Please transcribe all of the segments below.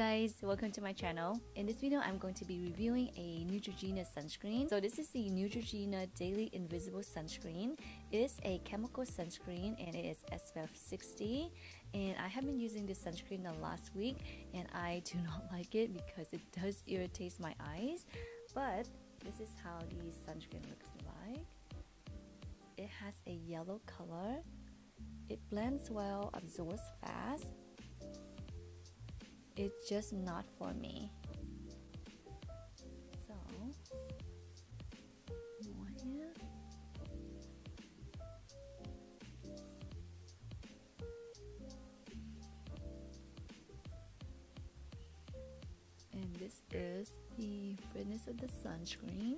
guys, welcome to my channel. In this video, I'm going to be reviewing a Neutrogena sunscreen. So this is the Neutrogena Daily Invisible Sunscreen. It is a chemical sunscreen and it is SPF 60. And I have been using this sunscreen the last week and I do not like it because it does irritate my eyes. But this is how the sunscreen looks like. It has a yellow color. It blends well, absorbs fast it's just not for me. So. And this is the fitness of the sunscreen.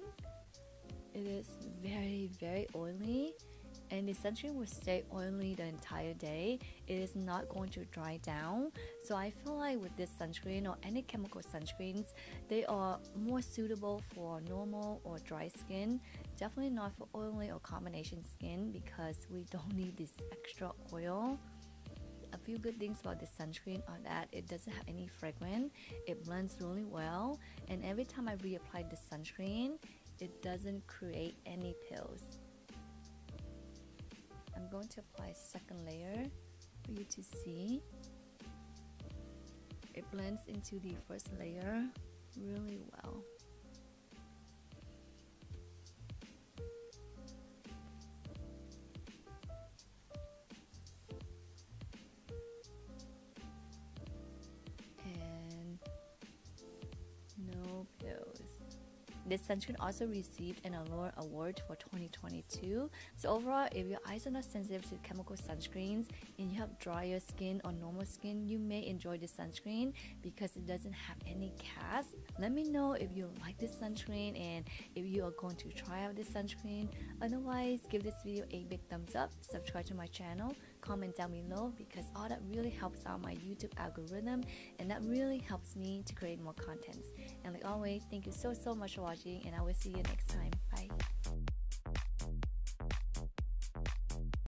It is very, very oily and the sunscreen will stay oily the entire day. It is not going to dry down. So I feel like with this sunscreen or any chemical sunscreens, they are more suitable for normal or dry skin. Definitely not for oily or combination skin because we don't need this extra oil a few good things about this sunscreen are that it doesn't have any fragrance it blends really well and every time i reapply the sunscreen it doesn't create any pills I'm going to apply second layer for you to see. It blends into the first layer really well. This sunscreen also received an Allure Award for 2022. So overall, if your eyes are not sensitive to chemical sunscreens and you have drier skin or normal skin, you may enjoy this sunscreen because it doesn't have any cast. Let me know if you like this sunscreen and if you are going to try out this sunscreen. Otherwise, give this video a big thumbs up, subscribe to my channel, comment down below because all that really helps out my YouTube algorithm and that really helps me to create more contents. And like always, thank you so so much for watching and I will see you next time.